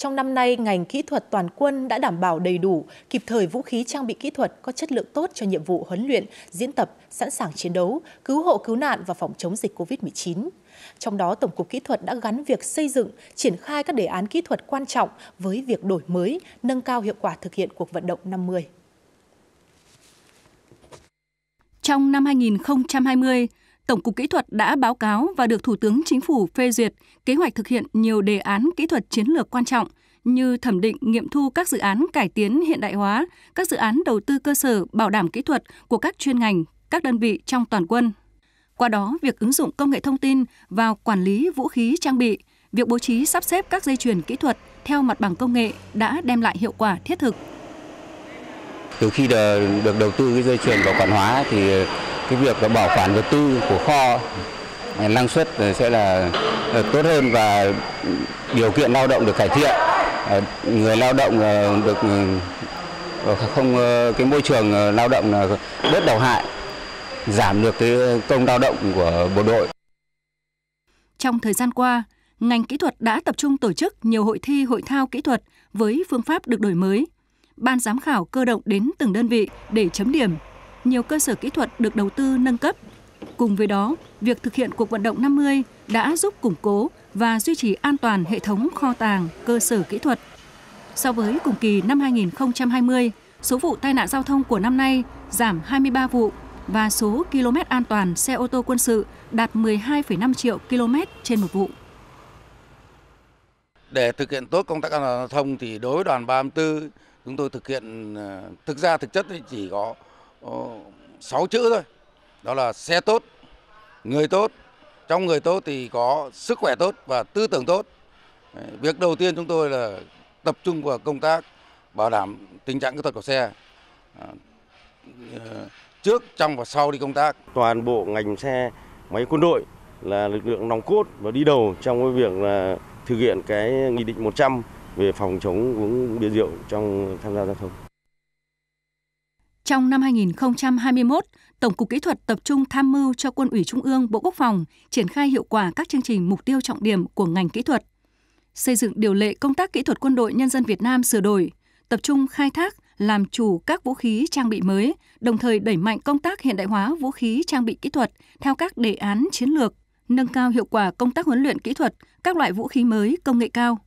Trong năm nay, ngành kỹ thuật toàn quân đã đảm bảo đầy đủ, kịp thời vũ khí trang bị kỹ thuật có chất lượng tốt cho nhiệm vụ huấn luyện, diễn tập, sẵn sàng chiến đấu, cứu hộ cứu nạn và phòng chống dịch COVID-19. Trong đó, Tổng cục Kỹ thuật đã gắn việc xây dựng, triển khai các đề án kỹ thuật quan trọng với việc đổi mới, nâng cao hiệu quả thực hiện cuộc vận động 50. Trong năm 2020, Tổng cục Kỹ thuật đã báo cáo và được Thủ tướng Chính phủ phê duyệt kế hoạch thực hiện nhiều đề án kỹ thuật chiến lược quan trọng như thẩm định nghiệm thu các dự án cải tiến hiện đại hóa, các dự án đầu tư cơ sở bảo đảm kỹ thuật của các chuyên ngành, các đơn vị trong toàn quân. Qua đó, việc ứng dụng công nghệ thông tin vào quản lý vũ khí trang bị, việc bố trí sắp xếp các dây chuyền kỹ thuật theo mặt bằng công nghệ đã đem lại hiệu quả thiết thực. Từ khi được đầu tư cái dây chuyền bảo quản hóa thì cái việc bảo quản vật tư của kho năng suất sẽ là tốt hơn và điều kiện lao động được cải thiện ờ, người lao động ờ, được ừ, ờ, không cái môi trường lao động là bớt đau hại giảm được cái công lao động của bộ đội. Trong thời gian qua, ngành kỹ thuật đã tập trung tổ chức nhiều hội thi hội thao kỹ thuật với phương pháp được đổi mới. Ban giám khảo cơ động đến từng đơn vị để chấm điểm. Nhiều cơ sở kỹ thuật được đầu tư nâng cấp. Cùng với đó, việc thực hiện cuộc vận động 50 đã giúp củng cố và duy trì an toàn hệ thống kho tàng, cơ sở kỹ thuật. So với cùng kỳ năm 2020, số vụ tai nạn giao thông của năm nay giảm 23 vụ và số km an toàn xe ô tô quân sự đạt 12,5 triệu km trên một vụ. Để thực hiện tốt công tác an toàn giao thông thì đối với đoàn 34 chúng tôi thực hiện ờ, thực ra thực chất thì chỉ có 6 chữ thôi. Đó là xe tốt, người tốt, trong người tốt thì có sức khỏe tốt và tư tưởng tốt. Việc đầu tiên chúng tôi là tập trung vào công tác bảo đảm tình trạng kỹ thuật của xe à, ờ, trước, trong và sau đi công tác. Toàn bộ ngành xe máy quân đội là lực lượng nòng cốt và đi đầu trong cái việc là thực hiện cái nghị định 100 về phòng chống uống bia rượu trong tham gia giao thông. Trong năm 2021, Tổng cục Kỹ thuật tập trung tham mưu cho Quân ủy Trung ương Bộ Quốc phòng triển khai hiệu quả các chương trình mục tiêu trọng điểm của ngành kỹ thuật, xây dựng điều lệ công tác kỹ thuật quân đội nhân dân Việt Nam sửa đổi, tập trung khai thác, làm chủ các vũ khí trang bị mới, đồng thời đẩy mạnh công tác hiện đại hóa vũ khí trang bị kỹ thuật theo các đề án chiến lược, nâng cao hiệu quả công tác huấn luyện kỹ thuật các loại vũ khí mới công nghệ cao.